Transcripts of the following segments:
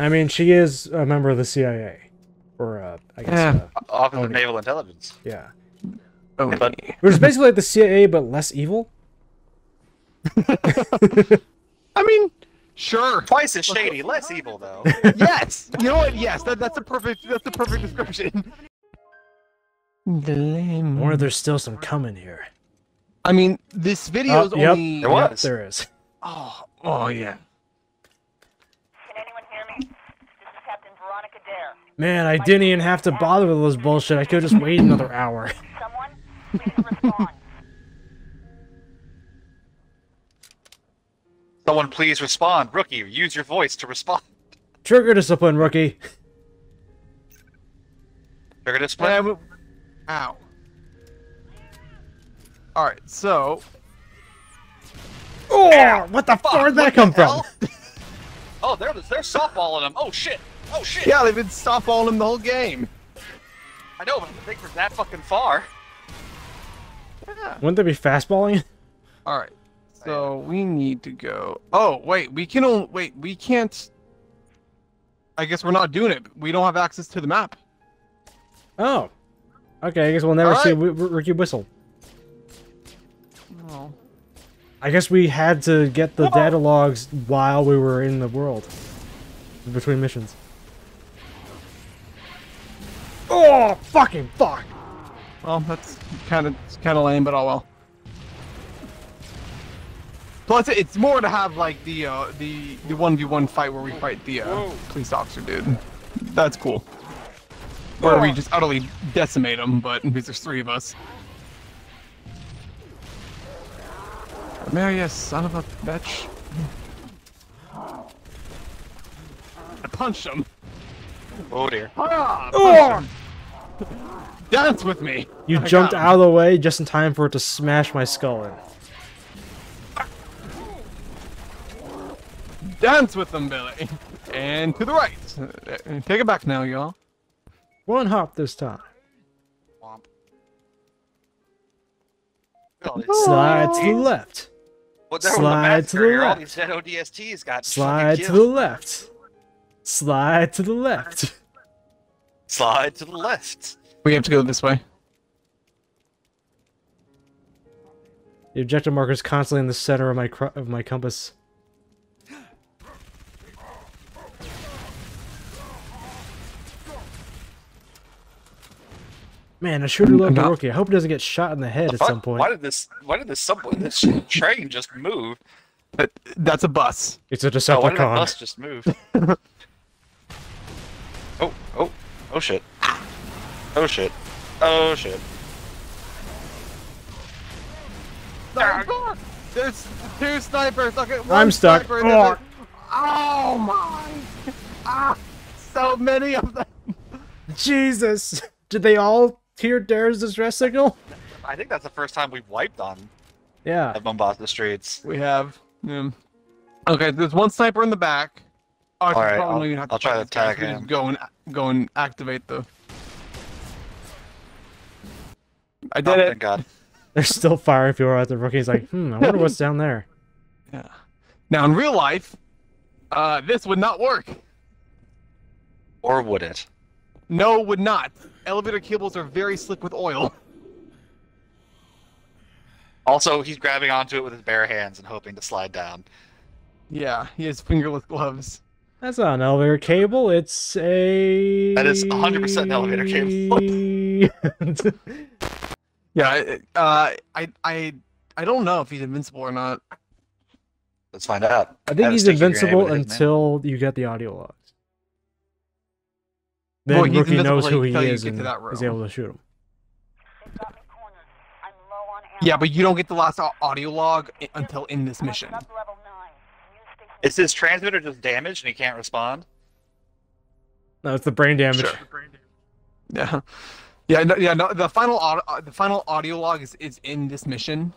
I mean, she is a member of the CIA, or uh, I guess, Yeah. uh, Office of. Naval Intelligence. yeah, Oh, But- which is basically like the CIA but less evil. I mean, sure. Twice as shady, less evil though. yes. You know what? Yes. That, that's a perfect. That's a perfect description. Or there's still some coming here. I mean, this video is Oh, yep. only. There Yep, there is. Oh, oh yeah. Can anyone hear me? This is Captain Veronica Dare. Man, I didn't even have to bother with this bullshit. I could have just waited another hour. Someone, please respond. Someone please respond. Rookie, use your voice to respond. Trigger discipline, rookie. Trigger discipline. And we- Ow. All right. So. Oh, what the fuck? Where'd that come the from? Oh, they're they're softballing him. Oh shit. Oh shit. Yeah, they've been softballing him the whole game. I know, but I think we're that fucking far. Wouldn't they be fastballing? All right. So we need to go. Oh wait, we can only wait. We can't. I guess we're not doing it. We don't have access to the map. Oh. Okay, I guess we'll never All see w- w- Ricky Whistle. Oh. I guess we had to get the data logs while we were in the world. Between missions. Oh, fucking fuck! Well, that's kind of kind of lame, but oh well. Plus, it's more to have like the uh, the the one v one fight where we fight the uh, police officer dude. That's cool. Where we just utterly decimate him, but because there's three of us. Marius, son of a bitch. I punched him. Oh dear. Ah, Oh! Punch him. Dance with me. You I jumped out of the way just in time for it to smash my skull in. Dance with them, Billy. And to the right. Uh, Take it back now, y'all. One hop this time. Womp. Oh, Slide to the left. What there was a Slide to the here, All left. these dead got Slide to the left. Slide to the left. Slide to the left. We have to go this way. The objective marker is constantly in the center of my cr- of my compass. Man, I sure do love the not- rookie. I hope he doesn't get shot in the head The at fuck? some point. Why did this? Why did this subway, this train just move? That, that's a bus. It's a Oh, why did that bus just move? oh, shit! Oh shit! Oh shit! Sniper! There's two snipers. Okay, one I'm stuck. Sniper, and Oh. oh my! Ah, so many of them. Jesus! Did they all hear Dare's distress signal? I think that's the first time we've wiped on Yeah. at Mombasa streets. We have. Um, okay, there's one sniper in the back. Oh, All right, probably I'll- don't even have I'll try to these guys. tag him. Go and go and activate the. I Oh, did it. Thank God. They're still firing people at the rookie. He's like, hmm, I wonder what's down there. Yeah. Now in real life, uh, this would not work. Or would it? No, would not. Elevator cables are very slick with oil. Also, he's grabbing onto it with his bare hands and hoping to slide down. Yeah, he has fingerless gloves. That's not an elevator cable. It's a. That is 100% an elevator cable. Yeah, I- uh, I, I, I don't know if he's invincible or not. Let's find out. I think Have a he's invincible with it, man. until you get the audio logs. Then Well, rookie knows who he until is and that is room. able to shoot him. They've got me cornered. I'm low on ammo. Yeah, but you don't get the last audio log until in this mission. up level nine. Use station Is his transmitter just damaged and he can't respond? No, it's the brain damage. Sure. Yeah, yeah, no, yeah. No, the final, au- uh, the final audio log is, is in this mission.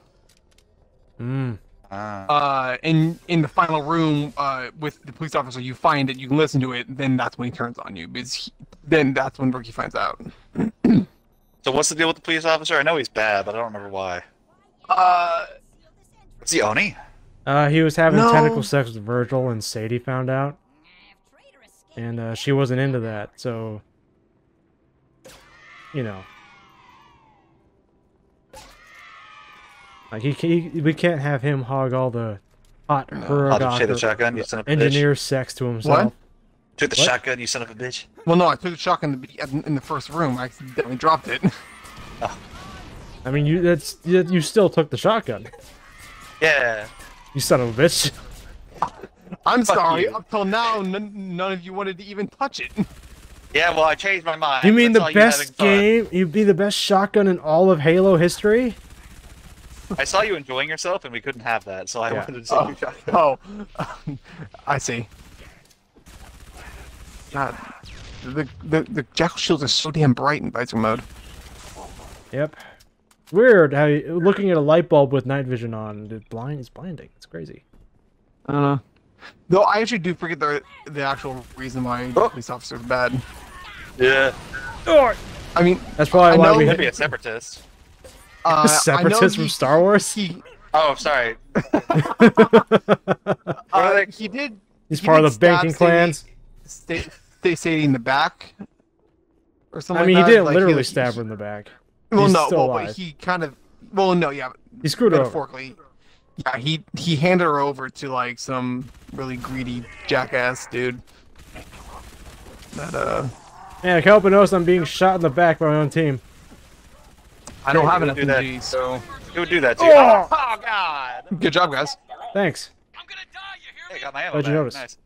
Mm. Ah. Uh, in in the final room, uh, with the police officer, you find it, you can listen to it. Then that's when he turns on you, because he, then that's when Rookie finds out. So what's the deal with the police officer? I know he's bad, but I don't remember why. Uh, Is he ONI? Uh, he was having No. tentacle sex with Virgil, and Sadie found out. and uh, she wasn't into that. So, you know, like he, he we can't have him hog all the hot her I'll just take the shotgun, you son of a bitch. engineer sex to himself. Took the What? shotgun, you son of a bitch. Well, no, I took the shotgun in the, in the first room. I accidentally dropped it. I mean, you that's you, you still took the shotgun. Yeah. You son of a bitch. I'm Fuck sorry. you. Up till now, none, none of you wanted to even touch it. Yeah, well, I changed my mind. You mean That's the all you best game? You'd be the best shotgun in all of Halo history? I saw you enjoying yourself, and we couldn't have that, so I Yeah. wanted to take you shotgun. Oh, oh. I see. God, the the the jackal shields are so damn bright in visor mode. Yep. Weird how you, looking at a light bulb with night vision on, it blind is blinding. It's crazy. I don't know. Though I actually do forget the the actual reason why Oh. police officers are bad. Yeah. I mean, That's probably I why know we Could had be a separatist. uh, I know from he- Star Wars. He, Oh, sorry. uh, he did. He's he part did of the banking stab Sadie- clans. Stay, stay Sadie in the back, or something. I mean, like he that. didn't Like, literally he, stab her in the back. Well, He's no, still well, but alive. he kind of. Well, no, yeah, He screwed her over. metaphorically. Yeah, he he handed her over to like some really greedy jackass dude. That uh, Man, I can't help but notice I'm being shot in the back by my own team. I don't Hey, have an you do that. SMG, so Who would do that to Oh! you? Oh, oh, God! good job, guys. Thanks. I'm gonna die. You hear Hey, got my ammo How'd you back. notice? Nice.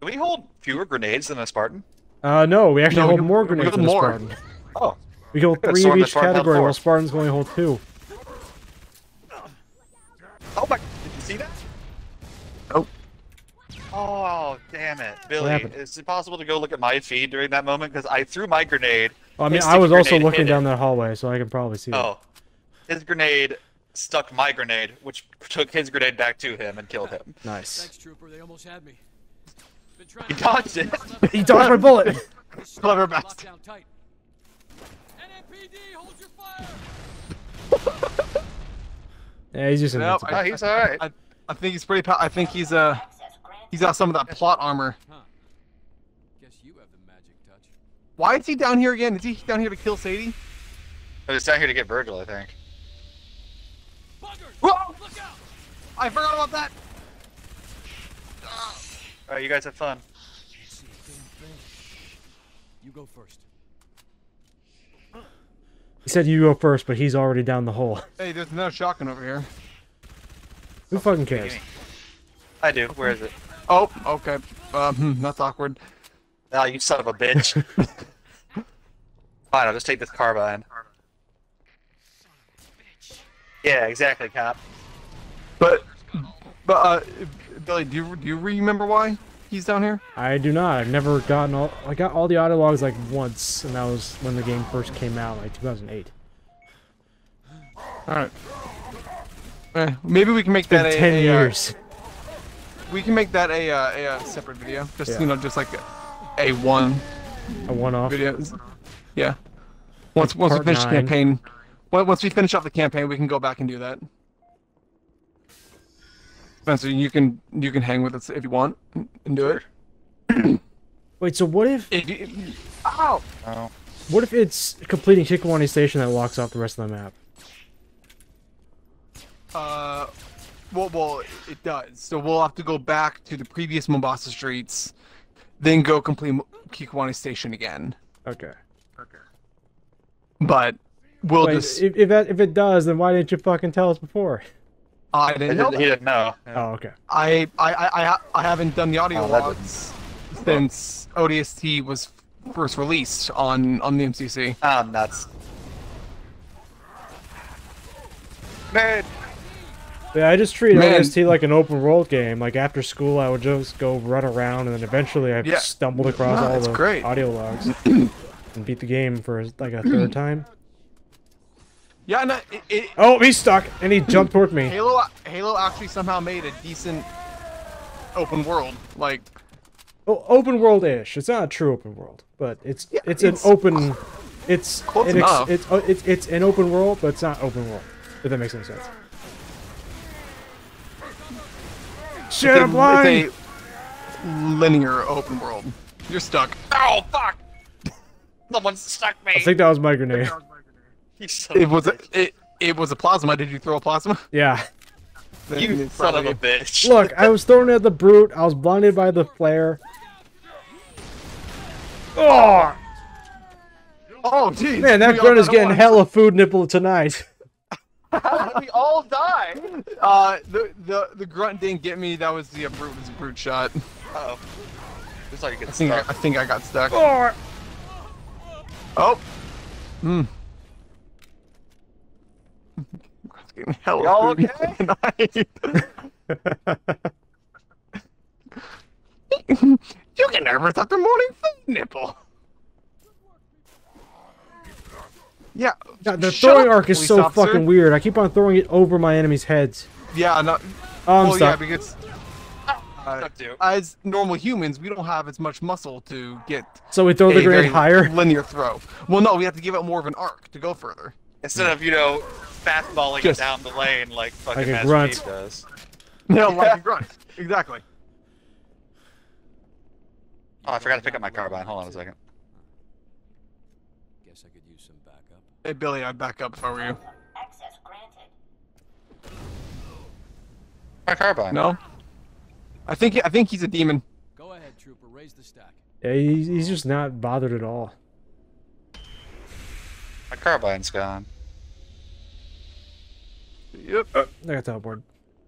Do we hold fewer grenades than a Spartan? Uh, no, we actually No, hold we- more grenades than a more. Spartan. Oh. We hold three sworn of each category, while Spartans only hold two. Oh my! Did you see that? Oh. Oh, damn it, Billy! Is it possible to go look at my feed during that moment? Because I threw my grenade. Well, I mean, I was also looking down him. that hallway, so I can probably see that. Oh, his grenade stuck my grenade, which took his grenade back to him and killed him. Nice. Thanks, trooper. They almost had me. Been trying He dodged it. He dodged my bullet! Clever lock bastard. down tight. NMPD, hold your fire. Yeah, he's just Nope, invincible. Oh, he's all right. I, I think he's pretty. pow- I think he's uh, he's got some of that plot armor. Guess you have the magic touch. Why is he down here again? Is he down here to kill Sadie? I was down here to get Virgil, I think. Buggers! Whoa! Look out! I forgot about that. All right, you guys have fun. Can't see a damn thing. You go first. He said you go first, but he's already down the hole. Hey, there's another shotgun over here. Who fucking cares? I do. Where is it? Oh, okay. Um, hmm, that's awkward. Oh, you son of a bitch. Fine, I'll just take this carbine. Yeah, exactly, cop. But, but uh, Billy, do you do you remember why he's down here? I do not. I've never gotten all. I got all the audio logs like once, and that was when the game first came out, like 2008. All right. Eh, maybe we can make It's been that a, 10 a, uh, years. we can make that a, uh, a, uh separate video. Just Yeah. you know, just like a, a one A one-off. video. Yeah. Once once we Part finish the campaign, once we finish off the campaign, we can go back and do that. Spencer, you can you can hang with us if you want and do it. Wait, so what if If you! Oh. what if it's completing Kikowani Station that locks off the rest of the map? Uh, well, well, it does. So we'll have to go back to the previous Mombasa streets, then go complete Mo- Kikowani Station again. Okay. Okay. But we'll Wait, just. if if, that, if it does, then why didn't you fucking tell us before? Uh, I didn't know. he didn't know. Oh, okay. I, I, I, I, haven't done the audio Oh, that logs since ODST was first released on on the MCC. Oh, ah, nuts. Man. Yeah, I just treated Man. ODST like an open world game. Like after school, I would just go run around, and then eventually I Yeah. stumbled across No, all the great. audio logs and beat the game for like a third time. Yeah, no, it, it, Oh, he's stuck, and he jumped toward me. Halo, Halo actually somehow made a decent open world. Like, Well, open world-ish. It's not a true open world, but it's Yeah, it's, it's an open. It's close an ex- enough. it's uh, it's it's an open world, but it's not open world. If that makes any sense. Shit, it's I'm a, blind. linear open world. You're stuck. Oh fuck! Someone stuck me. I think that was my grenade. You son It was a, it, it was a plasma. Did you throw a plasma? Yeah. You son of a bitch. Look, I was thrown at the brute. I was blinded by the flare. Oh Oh, jeez. man, that grunt is getting one. hella food nipple tonight. How did we all die? Uh, the the the grunt didn't get me. That was the uh, brute. Was a brute shot. Uh-oh. Looks like I think I. I think I got stuck. Oh, Oh. Hmm. Grunt's getting hella Y'all food okay? tonight. you get nervous after morning food nipple. Yeah. God, the shut throwing up, arc is so officer. fucking weird. I keep on throwing it over my enemies' heads. Yeah, no. Oh, I'm well, yeah, stuck. because uh, as normal humans, we don't have as much muscle to get so we throw the a grenade higher. linear throw. Well, no, we have to give it more of an arc to go further. Instead of, you know, fastballing Just- it down the lane like fucking Like Master grunt. Does. No, like a grunt. Exactly. Oh, I forgot to pick up my carbine. Hold on a second. Guess I could use some backup. Hey, Billy, I'd back up if I were you. Access granted. My carbine. No. I think I think he's a demon. Go ahead, trooper. Raise the stack. Yeah, he's, he's just not bothered at all. My carbine's gone. Yep. Uh, I got teleport.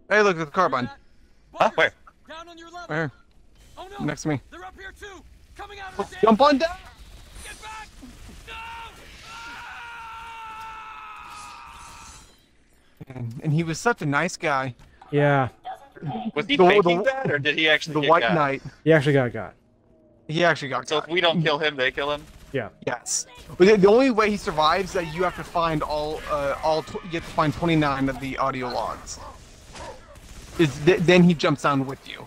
Hey, look at the carbine. Huh? Where? Down on your level. Where? Oh no! Next to me. They're up here too. Coming out of the dam. Jump on down. Get back! No! And, and he was such a nice guy. Yeah, Was he The- the- faking that, or did he actually The get White got? Knight. he actually got got. He actually got So got. if we don't kill him, they kill him. Yeah. Yes. But the, the only way he survives that you have to find all uh, all tw- you have to find 29 of the audio logs. Is th- then he jumps down with you.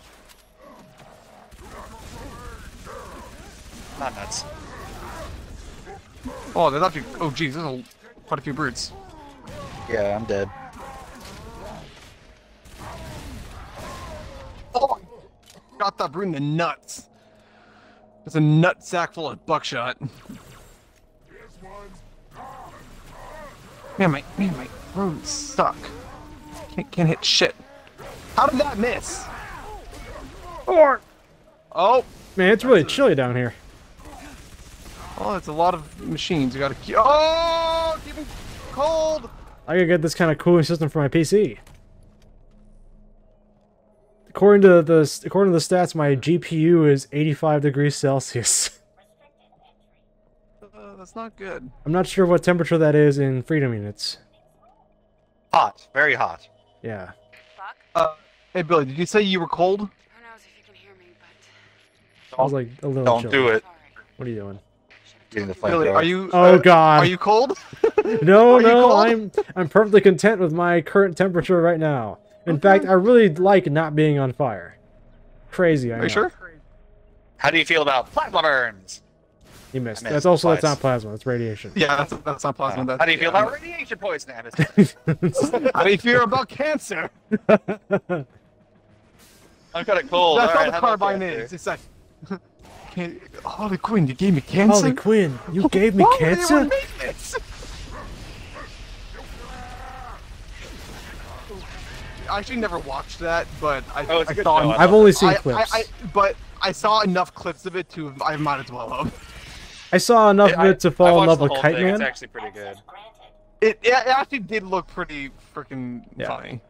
Not nuts. Oh, there's actually oh geez, there's a, quite a few brutes. Yeah, I'm dead. Oh, got that brute in the nuts. It's a nut sack full of buckshot. Man, my man, my roads suck. Can't can't hit shit. How did that miss? Or Oh, Man, it's really chilly down here. oh, it's a lot of machines. You gotta keep. Oh, keep 'em cold. I gotta get this kind of cooling system for my PC. According to the according to the stats, my GPU is 85 degrees Celsius. Uh, that's not good. I'm not sure what temperature that is in freedom units. Hot. Very hot. Yeah. Fuck. Uh, hey Billy, did you say you were cold? Who knows if you can hear me, but I was like a little Don't chilly. do it. What are you doing? Getting the Billy, are you? Oh, uh, God. Are you cold? No, Are no, cold? I'm I'm perfectly content with my current temperature right now. In fact, I really like not being on fire. Crazy, I Are know. you sure? How do you feel about plasma burns? You missed. I missed That's also that's not plasma. That's radiation. Yeah, that's that's not plasma. Uh, that's, How do you feel yeah. about radiation poisoning? I missed it. How do you feel about cancer? I'm kind of cold. That's All all right, the carbine is. It's like, can, Harley Quinn, you gave me cancer. Harley Quinn, you gave me Why would anyone cancer? I actually never watched that, but I, Oh, it's a I saw show, I en- I've only seen I, clips. I, I, but I saw enough clips of it to I might as well have. I saw enough of it to fall in love with Kite thing. It's actually pretty good. It, it actually did look pretty freaking Yeah. funny.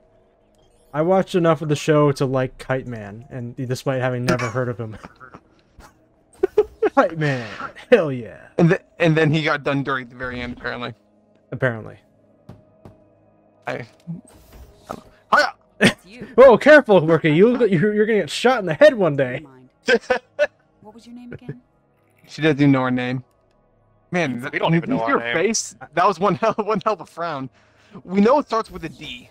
I watched enough of the show to like Kite Man, and despite having never heard of him. Kite Man, hell yeah! And then and then he got done dirty at the very end, apparently. Apparently. I. Hiya! Oh, careful, Rookie! You you're, you're gonna get shot in the head one day. What was your name again? She doesn't even know her name. Man, We don't even know your our name. face. That was one hell, one hell of a frown. We know it starts with a D.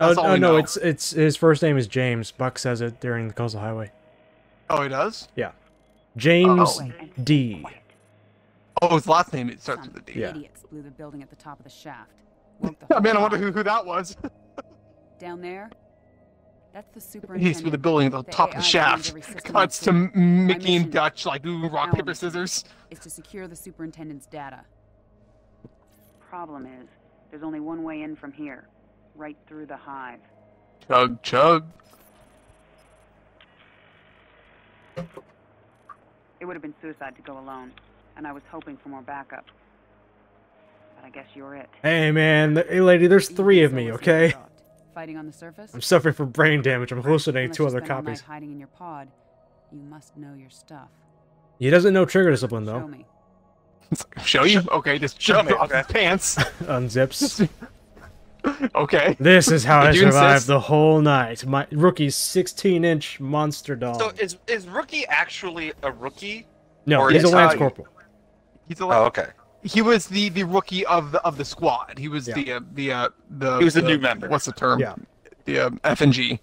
Oh, That's oh, all oh no, know. it's it's his first name is James. Buck says it during the Coastal Highway. Oh, he does. Yeah, James Oh. D. Oh, his last name it starts Some with a D. Yeah. idiots blew the building at the top of the shaft. The Oh, man, I wonder who, who that was. Down there, That's the superintendent. He's with the building at the The top of the shaft. every Cuts to Mickey and Dutch like doing rock, paper, scissors. Is to secure the superintendent's data. Problem is, there's only one way in from here, right through the hive. Chug, chug. It would have been suicide to go alone, and I was hoping for more backup. But I guess you're it. Hey man, hey lady, there's three of me, So what's okay? The thought? Fighting on the surface? I'm suffering from brain damage. I'm hallucinating two other spent all copies. night hiding in your pod, you must know your stuff. He doesn't know trigger discipline though. Show though. me. Show you? Okay, just Show me, okay. pants. Unzips. okay. This is how I Did you survived insist? the whole night. My rookie's 16-inch monster doll. So is is rookie actually a rookie? no, or he's a lance uh, corporal. He's a lance. Oh, okay. He was the the rookie of the of the squad. He was Yeah. the uh, the uh, the He was the new member. What's the term? Yeah. The uh, F and G.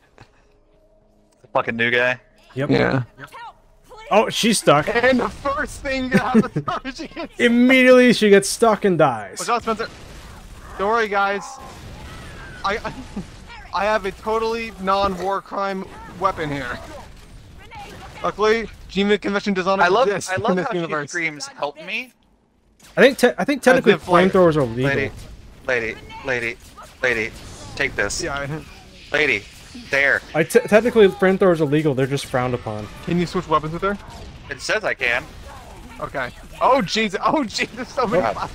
Fucking new guy. Yep. Yeah. Oh, she's stuck. And the first thing that happens she gets Immediately, she gets stuck and dies. Watch out, Spencer. Don't worry, guys. I I, I have a totally non-war crime weapon here. Luckily, Geneva Convention does not I love exist I love this how she screams, "Help me, I think te- I think technically if, flamethrowers are legal. lady, lady, lady, lady, take this, Yeah. Lady, there." I technically flamethrowers are legal. They're just frowned upon. Can you switch weapons with her? It says I can. Okay. Oh Jesus! Oh Jesus! So many. Oh.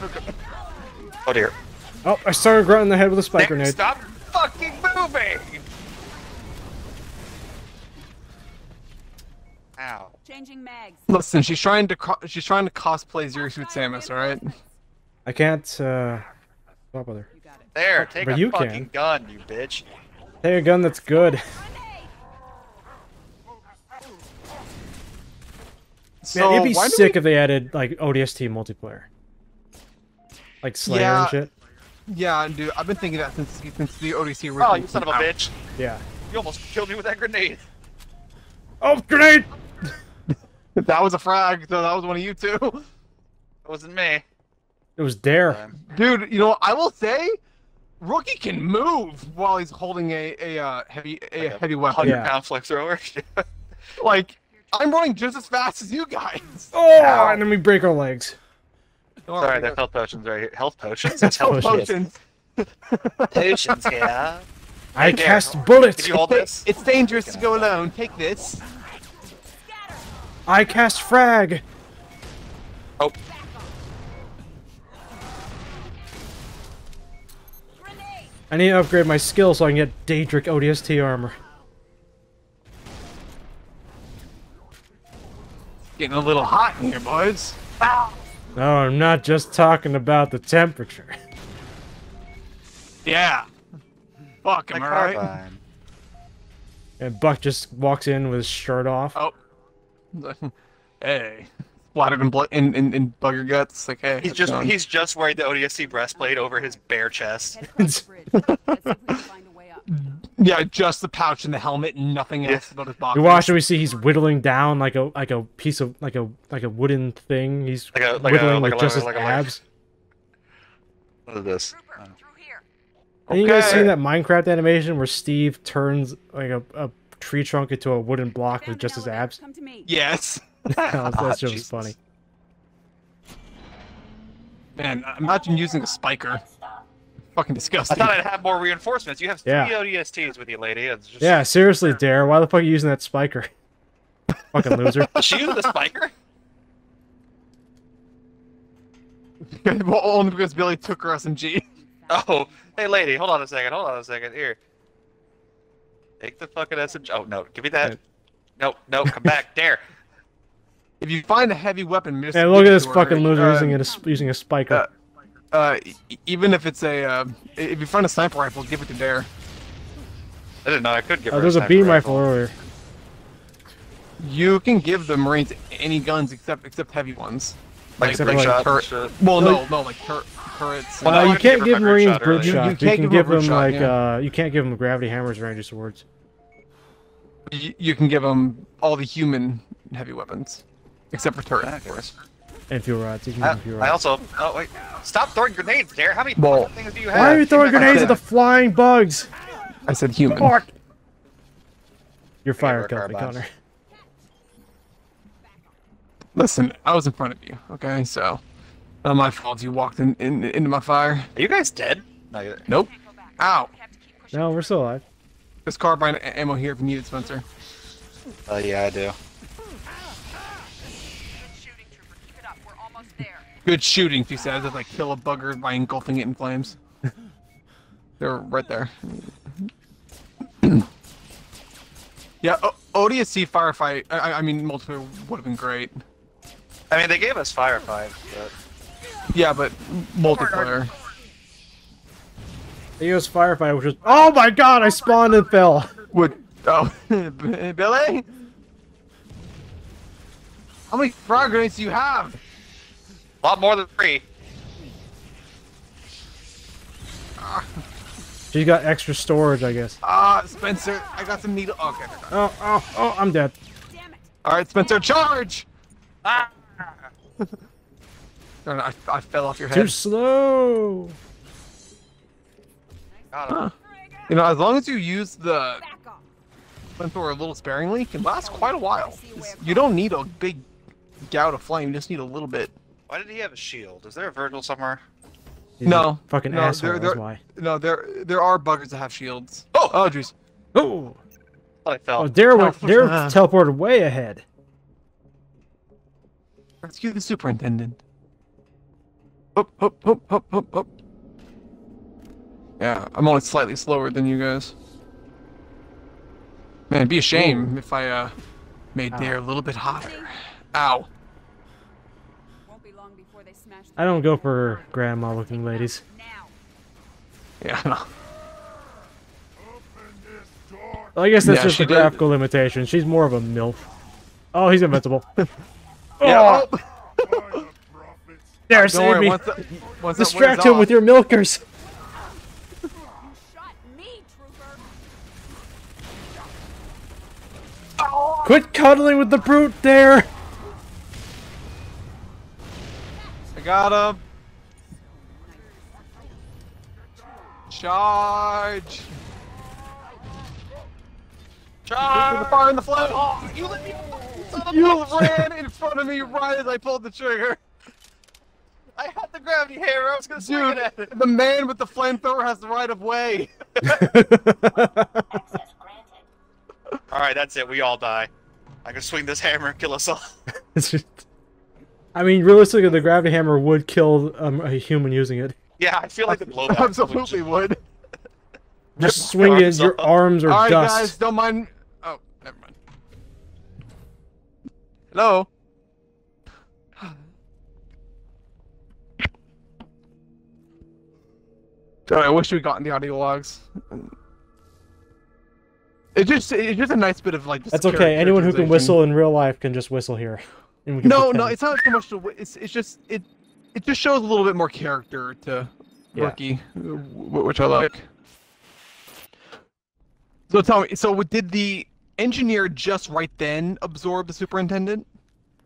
Oh dear. Oh, I started grunting the head with a spike Nick, grenade. Stop fucking moving! Ow. Changing mags. Listen, she's trying to co- she's trying to cosplay Zero Suit Samus, all right? I can't uh, stop with her. You got it. There, take But a you fucking can. gun, you bitch. Hey, a gun that's good. So Man, it'd be sick we- if they added like ODST multiplayer, like Slayer Yeah. and shit. Yeah, dude, I've been thinking that since since the ODST Oh, you son of a out. bitch. Yeah. You almost killed me with that grenade. Oh, grenade! That was a frag, so that was one of you two. It wasn't me. It was Dare. Dude, you know, I will say, Rookie can move while he's holding a a uh, heavy a Like heavy weapon. Hundred Yeah. pound flamethrower. Like, I'm running just as fast as you guys. Oh, and then we break our legs. Sorry, there's health potions right here. Health potions? There's health Potions. Potions. potions here. I cast bullets. Can you hold this? It's dangerous to go alone. Take this. I cast frag. Oh, I need to upgrade my skill so I can get Daedric ODST armor. Getting a little hot in here, boys. No, I'm not just talking about the temperature. Yeah. Fuck, am I right? And Buck just walks in with his shirt off. Oh. hey. Splattered in, blood, in, in, in bugger guts. Like, hey. He's just going? he's just wearing the ODST breastplate over his bare chest. Head across the bridge. Let's see if we can find a way up. Yeah, just the pouch and the helmet and nothing else about his body. We watch and we see he's whittling down like a like a piece of like a like a wooden thing. He's Like a- like a- whittling like with a- just his like a- like- abs. What is this? Trooper, through here. And you guys Okay. seen that Minecraft animation where Steve turns like a, a tree trunk into a wooden block with just his abs? Come to me. Yes. Oh, that was- That's just Jesus. funny. Man, imagine using a spiker. Fucking disgusting. I thought I'd have more reinforcements. You have three Yeah. ODSTs with you, lady. It's just... Yeah, seriously, Dare, why the fuck are you using that spiker? Fucking loser. She used the spiker? well, only because Billy took her SMG. Oh, hey, lady, hold on a second. Hold on a second. Here. Take the fucking SMG. Oh, no. Give me that. No, no, come back. Dare. If you find a heavy weapon, just Hey, look at this fucking loser Uh, using it as, using a spiker. uh, uh, even if it's a, uh, if you find a sniper rifle, give it to Dare. I didn't know I could give Oh, her there's a sniper beam rifle earlier. You can give the Marines any guns except except heavy ones. Like Except big like shot turret- Well, no, no, like tur- turrets. Well, Uh, no, you can't give Marines shot brute. You- shot. you You, can't can give give her brute them shot, like yeah. uh, you can't give them gravity hammers, range swords. you, you can give them all the human heavy weapons, except for turrets, Yeah, I of course. And fuel rods. You can give I, them fuel I also. Oh, wait. Stop throwing grenades, Dare. How many Well- things do you have? Why are you throwing Give me my grenades at the flying bugs? I said human. Fuck. You're I fired, gave her a Kelvin carbine. Connor. Listen, I was in front of you, okay? So, not my fault you walked in, in into my fire. Are you guys dead? No. Nope. Ow. No, we're still alive. There's carbine ammo here if you need it, Spencer. Oh yeah, I do. shooting, trooper. Keep it up. We're almost there. Good shooting, she says, as I kill a bugger by engulfing it in flames. They're right there. yeah, o- ODST firefight, I, I- I mean, multiplayer would have been great. I mean, they gave us firefight, but Yeah, but multiplayer. He goes firefight, which is. Oh my god, I spawned and fell! Would oh Billy? How many frag grenades do you have? a lot more than three. She's got extra storage, I guess. Ah, Spencer, I got some needle. Okay. Oh, oh, oh, I'm dead. Damn it! all right, Spencer, charge! Ah! Darn it, I, I fell off your head. Too head. slow! Got him. Huh. You know, as long as you use the Back off! flamethrower a little sparingly, it can last quite a while. You don't need a big gout of flame. You just need a little bit. Why did he have a shield? Is there a Virgil somewhere? He's No, a fucking no, asshole, they're- why. No, there there are buggers that have shields. Oh, oh, jeez. Oh! thought I fell. Oh, Dare went. Dare Ah. teleported way ahead. Rescue the superintendent. Hop, hop, hop, hop, hop, hop. Yeah, I'm only slightly slower than you guys. Man, it'd be a shame if I uh made Ow. Dare a little bit hotter. Ow. Won't be long before they smash I don't go for grandma looking ladies. Yeah, I know. Well, I guess that's Yeah, just she a did. graphical limitation. She's more of a MILF. Oh, he's invincible. Yeah. there, save worry. me. Once that, once Distract him off- with your milkers. You me, trooper! Quit cuddling with the brute there. I got him. Charge. Charge! the fire in the flame. Oh, you let me. You ran in front of me right as I pulled the trigger. I had the gravity hammer. I was gonna swing Dude, it at it. the man with the flamethrower has the right of way. All right, that's it. We all die. I can swing this hammer and kill us all. It's just- I mean, realistically, the gravity hammer would kill um, a human using it. Yeah, I feel like the blowback. Absolutely would. Just swing it, your up. arms are All right, dust. guys, don't mind. Oh, never mind. Hello. I wish we'd gotten the audio logs. It just it's just a nice bit of like. That's okay. Anyone who can whistle in real life can just whistle here. And we can No, no, it's not so much. The, it's it's just it it just shows a little bit more character to. Rookie, wh- which I like. So tell me, so did the engineer just right then absorb the superintendent,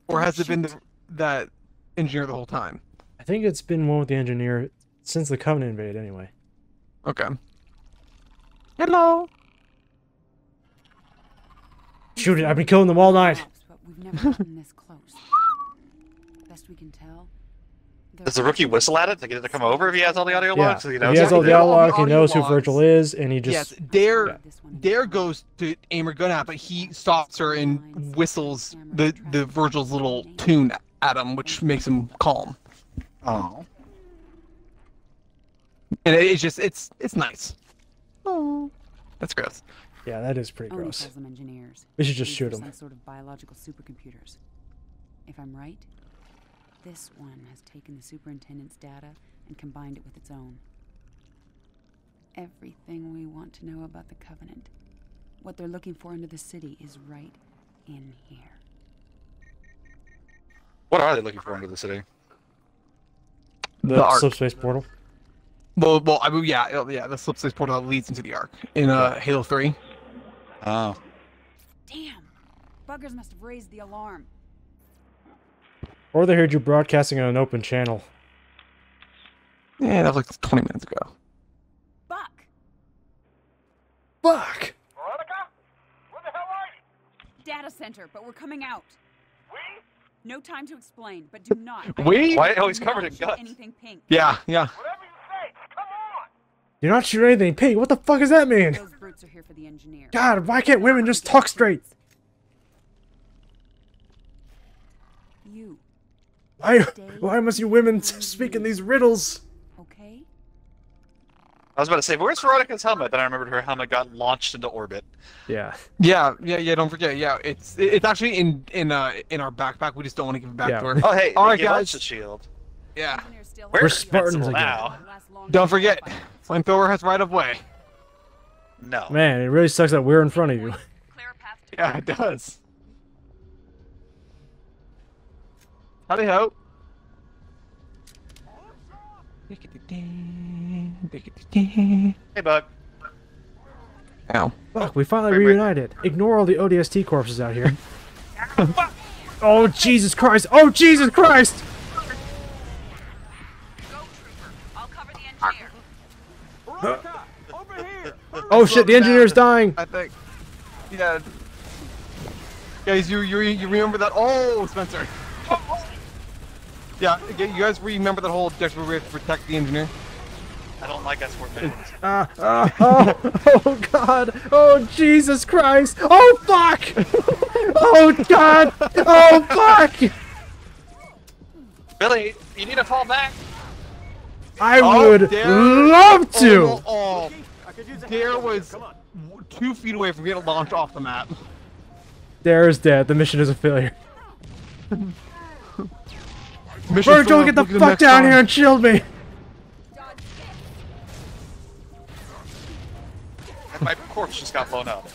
or has it been the, that engineer the whole time? I think it's been one with the engineer since the Covenant invade, anyway. Okay. Hello. Shoot it! I've been killing them all night. Perhaps, but we've never gotten this close. Best we can tell. they're Does the rookie whistle at it to get it to come over if he has all the audio Yeah, logs? So he if knows he has all the They all have dialogue. He knows who logs. Virgil is, and he just yes, Dare yeah. Dare goes to aim her gun at, but he stops her and whistles the the Virgil's little tune at him, which makes him calm. Oh. And it- it's just it's it's nice. Oh, that's gross. yeah, that is pretty ONI gross. calls them engineers. We should just These shoot them. Some sort of biological supercomputers. If I'm right, this one has taken the superintendent's data and combined it with its own. Everything we want to know about the Covenant, what they're looking for under the city, is right in here. What are they looking for under the city? The, The subspace portal. Well, well, I mean, yeah, uh, yeah. The slip space portal leads into the Ark in uh, Halo Three. Oh. Damn! Buggers must have raised the alarm. Or they heard you broadcasting on an open channel. Yeah, that was like 20 minutes ago. Buck! Fuck! Veronica? Where the hell are you? data center, but we're coming out. We? No time to explain, but do not. We? Why- oh, he's covered not in shoot guts. Anything pink. Yeah, yeah. You're not shooting anything pink. What the fuck does that mean? Those brutes are here for the engineer. God, why can't women just talk straight? You, Why, why must you women speak in these riddles? okay? I was about to say, where's Veronica's helmet? Then I remembered her helmet got launched into orbit. Yeah. Yeah, yeah, yeah. Don't forget. Yeah, it's it's actually in in uh in our backpack. We just don't want to give it back Yeah. to her. Oh, hey, All they right, give guys. the shield. Yeah. We're We're Spartans again. now. Don't forget, fight. Flamethrower has right of way. No. Man, it really sucks that we're in front of you. Clear a path to Yeah, it does. Howdy ho. Hey, bug. Ow. Fuck, we finally Wait, wait. reunited. Ignore all the ODST corpses out here. oh, Jesus Christ! Oh, Jesus Christ! Go, trooper. I'll cover the engineer. Oh shit, the engineer's dying! I think. Yeah. Guys, you you you remember that? Oh, Spencer. Yeah, you guys remember that whole objective where we have to protect the engineer? I don't like escort missions. Ah, ah, oh, oh god! Oh, Jesus Christ! Oh, fuck! Oh, god! Oh, fuck! Billy, you need to fall back. I Oh, would there- love to! Oh, oh, Dare was two feet away from getting launched off the map. Dare is dead. The mission is a failure. Mission Virgil, failed. get the Look fuck next down time. here and shield me! And my corpse just got blown up.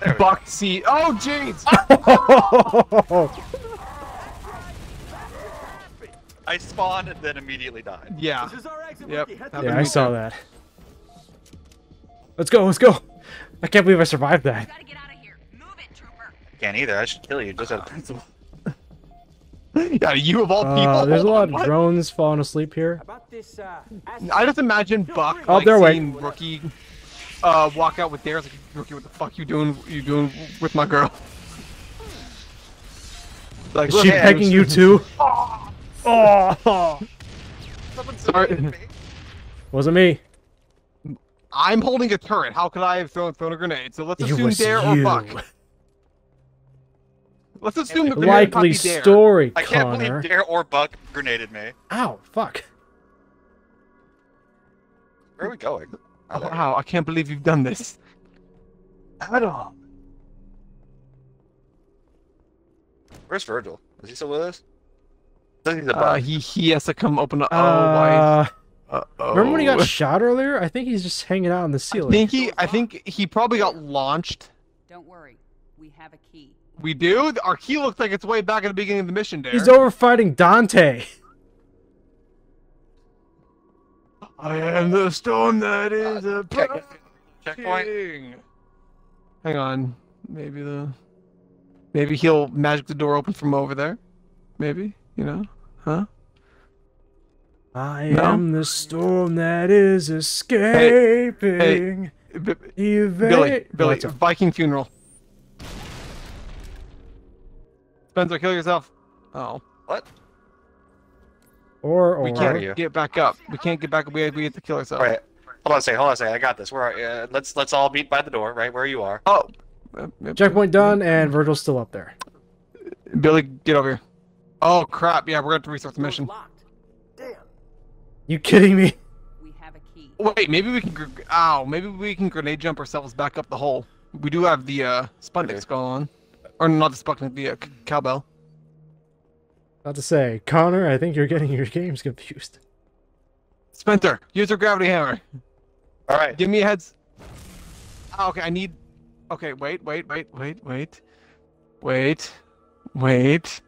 There we go. Buck seat. Oh, jeez. I spawned and then immediately died. yeah. Yep. yeah, I saw that. Let's go, let's go! I can't believe I survived that. Gotta get out of here. Move it, trooper. Can't either. I should kill you just out of principle. Yeah, you of all people. Uh, there's a lot of What? drones falling asleep here. This, uh, I just imagine Buck Oh, like, they're awake. seeing Rookie uh, walk out with Dare. Like, Rookie, what the fuck you doing? You doing with my girl? Like, Is she look, pegging you too? Oh! Sorry. Wasn't me. I'm holding a turret. How could I have thrown, thrown a grenade? So let's assume was Dare or you. Buck. Let's assume the grenade Likely might be Dare. story, I can't Connor. believe Dare or Buck grenaded me. Ow, fuck. Where are we going? Oh, wow, I can't believe you've done this. Adam. Where's Virgil? Is he still with us? He's Uh, he he has to come open up. Oh, Uh, why? Uh, remember when he got shot earlier? I think he's just hanging out on the ceiling. I ceiling. think he. I think he probably got launched. Don't worry, we have a key. We do. Our key looks like it's way back at the beginning of the mission. Dare. He's over fighting Dante. I am the storm that is a Check- Checkpoint. Hang on. Maybe the. Maybe he'll magic the door open from over there. Maybe. You know. Huh. I No? am the storm that is escaping. B- Evade- Billy. Billy. it's a- Viking funeral. Spencer, kill yourself. Oh. What? Or, or. We can't you? get back up. We can't get back up. We we have to kill ourselves. All right. Hold on a second. Hold on a second. I got this. Where are, uh, let's let's all meet by the door, right where you are. Oh. Checkpoint done, and Virgil's still up there. Billy, get over here. Oh crap! Yeah, we're gonna have to restart the mission. Locked. Damn. You kidding me? We have a key. Wait, maybe we can. gr- Ow, maybe we can grenade jump ourselves back up the hole. We do have the uh, Sputniks going on, or not the Sputnik, the uh, cowbell. About to say, Connor, I think you're getting your games confused. Spencer, use your gravity hammer. All right. Give me a heads. Ah, okay, I need. Okay, wait, wait, wait, wait, wait, wait, wait,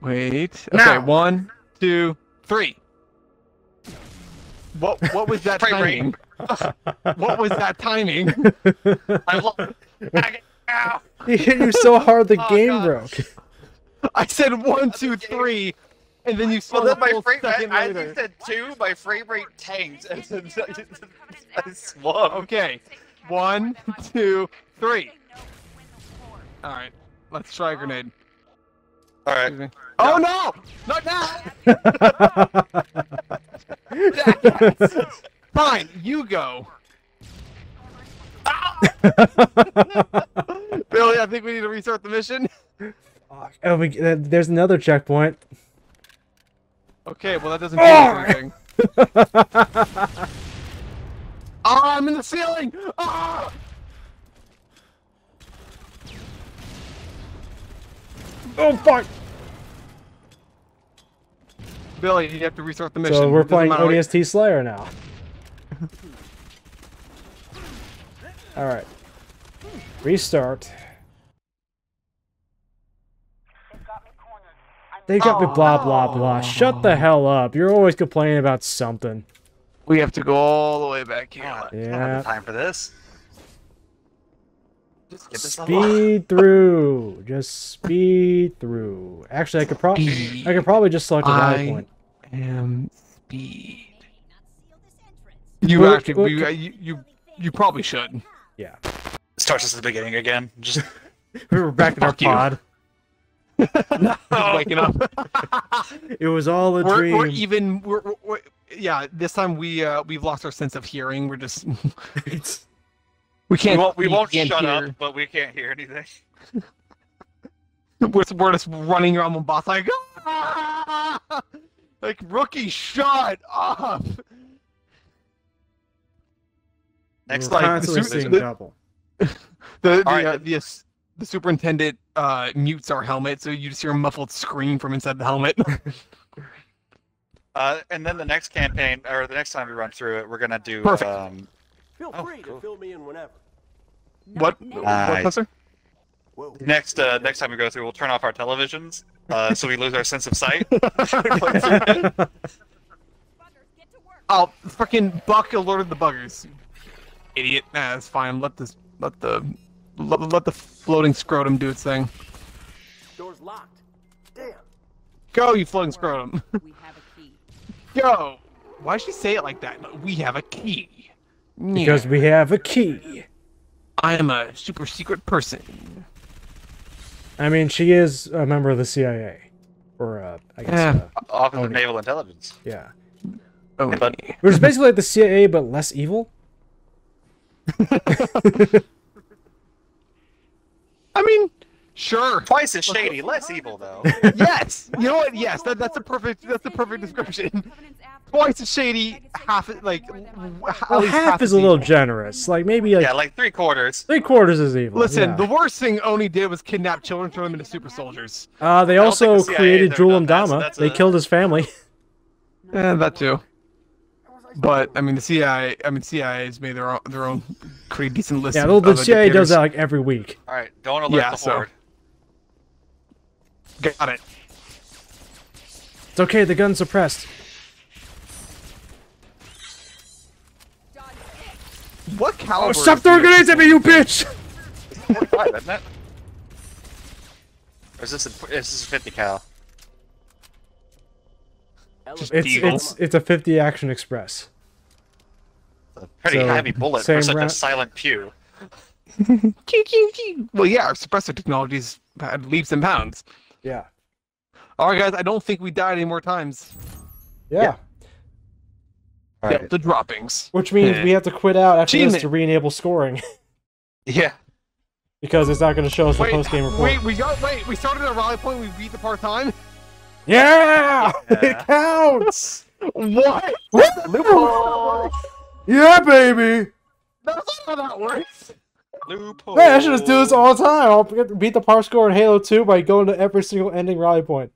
wait. Okay, Now. one, two, three. What? What was that Frame rate. timing? what was that timing? I lo- Back it. He hit you so hard the Oh, game God. broke. I said one, two, three, and then you saw Well, then my full frame. I, second I said two. My frame rate tanked. and then I swung. Okay, one, two, three. All right, let's try a grenade. All right. Oh no! Not now! Fine, you go. Billy, I think we need to restart the mission. oh, we, uh, there's another checkpoint. Okay, well that doesn't do anything. oh, I'm in the ceiling! Ah! Oh fuck! Billy, you have to restart the mission. So we're playing ODST Slayer now. All right. Restart. They've got me cornered. I'm They got me blah blah oh. blah. Shut the hell up. You're always complaining about something. We have to go all the way back here. I don't Yeah. have the time for this. Speed through. Just speed through. Actually, I could probably I could probably just select a rally I- Am speed. You Well, actually, well, you, uh, you, you, you probably should. Yeah. Starts us at the beginning again. Just We were back in our Fuck you. pod. Just waking up. It was all a we're, dream. we're even. We're, we're, we're- yeah. This time we uh we've lost our sense of hearing. We're just It's- we we can't. won't, we won't can't shut hear. up, but we can't hear anything. We're, we're just running around the boss like, "Ah!" like rookie, shut up. Next we're like, constantly the- seeing the- double. The the, Alright, uh, the- the, the superintendent uh mutes our helmet, so you just hear a muffled scream from inside the helmet. uh, and then the next campaign, or the next time we run through it, we're gonna do. Perfect. Um, Feel Oh, free cool. to fill me in whenever. what? Not What, now. Nice. Spencer? Whoa. next, uh, next time we go through, we'll turn off our televisions, uh, so we lose our sense of sight. I'll fucking Buck alerted the buggers. Idiot. Nah, that's fine. Let this, let the, let, let the floating scrotum do its thing. Door's locked. Damn. Go, you floating scrotum. We have a key. Go. Why'd she say it like that? We have a key. Because Yeah. we have a key. I am a super secret person. I mean, she is a member of the CIA. Or, uh, I guess, Yeah. uh, Office of Naval Intelligence. yeah. Oh, But- Which is basically like the CIA, but less evil. I mean, sure. Twice as shady, less evil though. yes. You know what? Yes. That, that's a perfect. That's a perfect description. Covenant's after. Twice as shady. Half like. w- At Well, least half is as a little generous. Like, maybe like yeah, like three quarters. three quarters is evil. Listen, yeah. the worst thing ONI did was kidnap children, turn them into super soldiers. Uh, they also the CIA created has ever Julam done that, so Dama. that's They a- killed his family. Eh, that too. But I mean, the CIA. I mean, CIA has made their own, their own pretty decent list. yeah, of well, the other CIA does that like every week. All right, don't alert Yeah, the so- horde. Got it. It's okay. The gun's suppressed. What oh, caliber? Oh, stop is throwing grenades at me, you bitch! It's 45, isn't it? Or is this a, is this a 50 cal? It's it's it's a 50 Action Express. A pretty So, heavy bullet same for such round- a silent pew. Well, yeah, our suppressor technologies had leaps and bounds. Yeah. All right, guys. I don't think we died any more times. Yeah. All Yeah, right. the droppings. Which means we hmm. have to quit out after this Achievement. to re-enable scoring Yeah. because it's not going to show us the post-game report. wait, we got wait. We started at a rally point. We beat the part time. Yeah, it counts. What? Loophole. Yeah, baby. That's not how that works. Loophole. Man, I should just do this all the time. I'll beat the par score in Halo 2 by going to every single ending rally point.